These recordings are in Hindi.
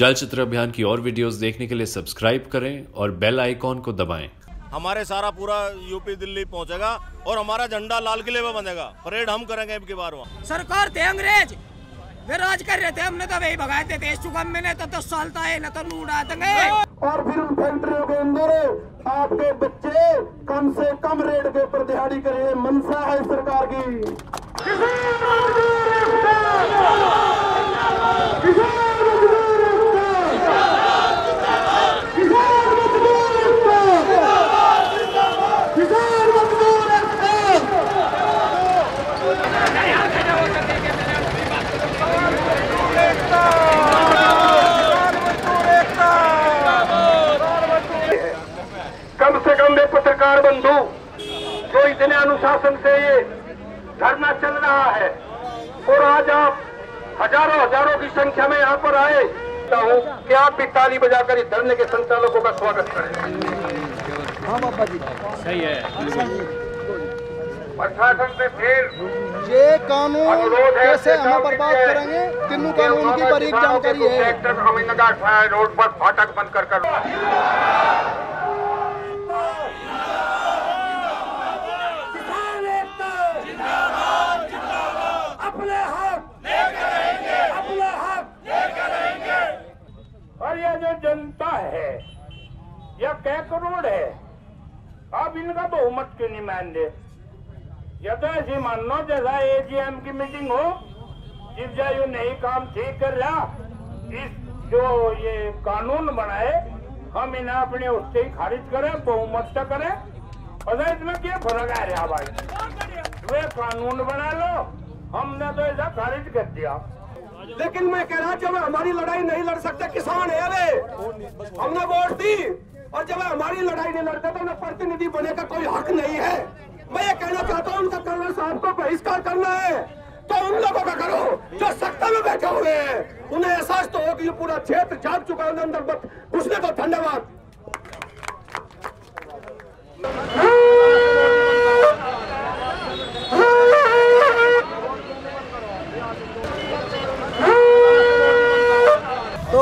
चलचित्र अभियान की और वीडियोस देखने के लिए सब्सक्राइब करें और बेल आइकॉन को दबाएँ। हमारे सारा पूरा यूपी दिल्ली पहुंचेगा और हमारा झंडा लाल किले में बनेगा परेड हम करेंगे अब की बार। वहाँ सरकार थे अंग्रेज़! वे राज कर रहे थे हमने तो वही भगाए थे देश चुकम में ने तो दस साल था न तो लूड़ा देंगे और फिर उन फैक्ट्रियों के अंदर आपके बच्चे कम से कम रेट के ऊपर दिहाड़ी करें मनसा है सरकार की कम से कम वे पत्रकार बंधु जो इतने अनुशासन से ये धरना चल रहा है और आज आप हज़ारों हज़ारों की संख्या में यहाँ पर आए हूँ कि आप भी ताली बजाकर इस धरने के संचालकों का स्वागत करें। प्रशासन से फिर ये कानून कैसे हमें बर्बाद करेंगे? तीनों कानून की बारीक जानकारी है। ट्रैक्टर अमीनाबाद रोड पर फाटक बंद कर कर अपने हक अपने हक और ये जो जनता है यह कै करोड़ है इनका बहुमत क्यों नहीं मान दे या तो ऐसी मान लो जैसा एजीएम की मीटिंग हो जिस जा यू नहीं काम ठीक कर रहा, इस जो ये कानून बनाए, हम इन्हें अपने उससे ही खारिज करें, बहुमत से करें। और इसमें क्या फ़र्क आ रहा भाई? वे कानून बना लो, हमने तो ऐसा खारिज कर दिया। लेकिन मैं कह रहा जब हमारी लड़ाई नहीं लड़ सकते किसान है वे, हमने वोट दी। और जब हमारी लड़ाई नहीं लड़ते तो उन्हें प्रतिनिधि बने का कोई हक नहीं है। मैं ये कहना चाहता हूँ, उनका कर्नल साहब को बहिष्कार करना है। तो उन लोगों का करो जो सत्ता में बैठे हुए हैं। उन्हें एहसास तो हो कि ये पूरा क्षेत्र जाग चुका है अंदर घुसने तो धन्यवाद।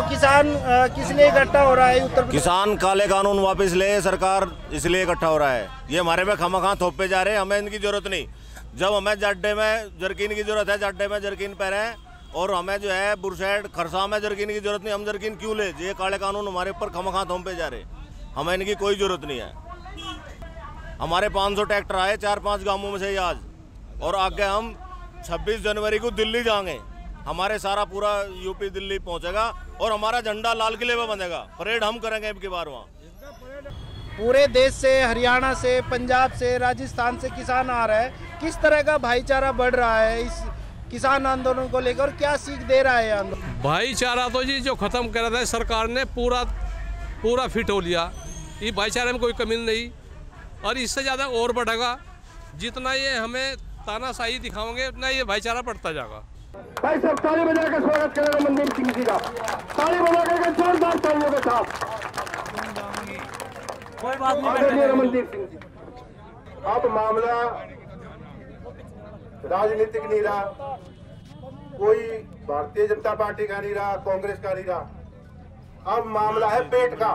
किसान किस लिए इकट्ठा हो रहा है उत्तर किसान काले कानून वापस ले, सरकार इसलिए इकट्ठा हो रहा है। ये हमारे में खमा खां थोपे जा रहे हैं, हमें इनकी ज़रूरत नहीं। जब हमें जड्डे में जरकीन की ज़रूरत है, जड्डे में जरकीन पहने और हमें जो है बुरसैड खरसा में जरकीन की ज़रूरत नहीं, हम जरकीन क्यों ले? ये काले कानून हमारे ऊपर खमा खां थोपे जा रहे हमें इनकी कोई ज़रूरत नहीं है। हमारे 500 ट्रैक्टर आए, चार पाँच गाँवों में से आज। और आगे हम 26 जनवरी को दिल्ली जाएँगे। हमारे सारा पूरा यूपी दिल्ली पहुंचेगा और हमारा झंडा लाल किले में बनेगा। परेड हम करेंगे अब की बार वहाँ। पूरे देश से हरियाणा से पंजाब से राजस्थान से किसान आ रहे हैं। किस तरह का भाईचारा बढ़ रहा है इस किसान आंदोलन को लेकर? क्या सीख दे रहा है आंदोलन? भाईचारा तो जी जो खत्म कर करा था सरकार ने पूरा पूरा फिट हो लिया। ये भाईचारे में कोई कमी नहीं। और इससे ज़्यादा और बढ़ेगा। जितना ये हमें तानाशाही दिखाओगे उतना ये भाईचारा बढ़ता जाएगा। भाई सब ताली बजा के स्वागत करेगा मनदीप सिंह जी का। ताली बजा के जोरदार तालियों के साथ। कोई बात नहीं रमनदीप सिंह जी। अब मामला राजनीतिक नहीं रहा कोई भारतीय जनता पार्टी का नहीं रहा कांग्रेस का नहीं रहा। अब मामला है पेट का।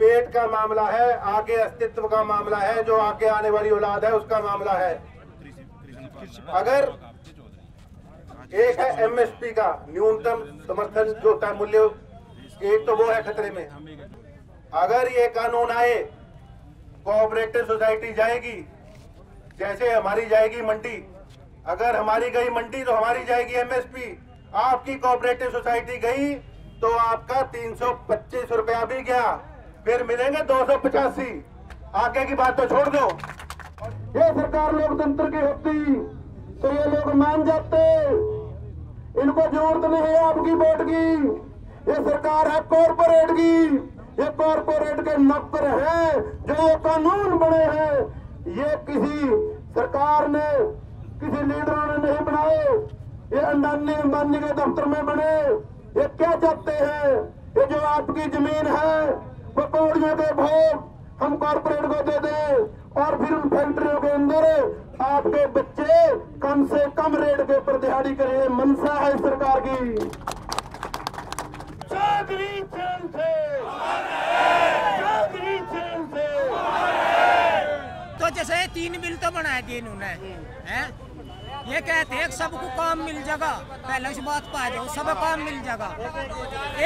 पेट का मामला है आगे अस्तित्व का मामला है जो आगे आने वाली औलाद है उसका मामला है। अगर एक है एमएसपी का न्यूनतम समर्थन, जो है मूल्य, एक तो वो है खतरे में। अगर ये कानून आए कोऑपरेटिव सोसाइटी जाएगी, जैसे हमारी जाएगी मंडी, अगर हमारी गई मंडी तो हमारी जाएगी एमएसपी आपकी कोऑपरेटिव सोसाइटी गई तो आपका तीन सौ पच्चीस रुपया भी गया, फिर मिलेंगे दो सौ पचासी। आगे की बात तो छोड़ दो। ये सरकार लोकतंत्र की होती तो ये लोग मान जाते। इनको ज़रूरत नहीं है आपकी वोट की। ये सरकार है कॉरपोरेट की। ये कॉरपोरेट के नौकर हैं, जो ये कानून बने हैं। ये किसी सरकार ने, किसी लीडरों ने नहीं बनाए। ये अंडानी अंबानी के दफ्तर में बने। ये क्या चाहते हैं? ये जो आपकी ज़मीन है, वो कौड़ियों के भोग हम कॉरपोरेट को दे दें और फिर उन फैक्ट्रियों के अंदर आपके बच्चे के ऊपर दिहाड़ी करें मनसा है सरकार की। जागरी चैन से। जागरी चैन से। तो जैसे तीन बिल तो बनाए दिए इन्होंने हैं? ये कहते हैं सबको काम मिल जाएगा। पहले उस बात पा जाओ सब काम मिल जाएगा।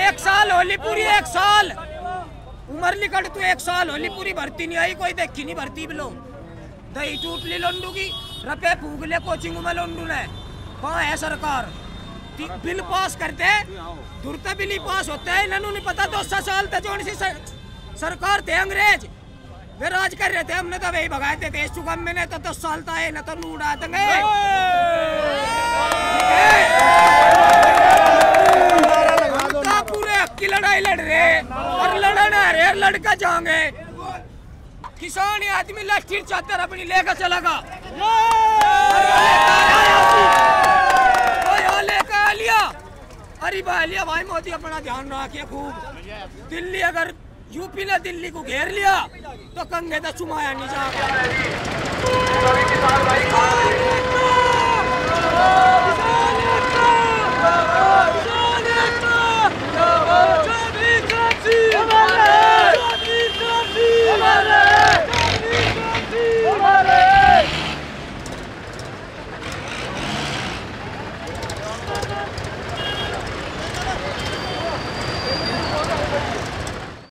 एक साल होली पूरी एक साल। उम्र लिकट तू एक साल होली पूरी भर्ती नहीं आई कोई देखी नहीं भर्ती बिलो। दही टूट ली लोंडू की रपे फूक ले कोचिंग में लोंडू ने। कहाँ है सरकार। बिल पास करते दुरता बिल ही पास होता है इन्होंने नहीं पता दो सौ साल तक जो सी सर, सरकार थे अंग्रेज़। वे राज कर रहे थे हमने तो वही भगाए थे देश चुकम में तो दस साल था न तो उड़ा देंगे पूरे हक की लड़ाई लड़ रहे और लड़ना है लड़का जाएँगे किसान आदमी लाठी चादर अपनी लेकर चलेगा इसलिए भाई मोदी अपना ध्यान रखिए खूब। दिल्ली अगर यूपी ने दिल्ली को घेर लिया तो कंगे तो चुमाया नहीं जाएगा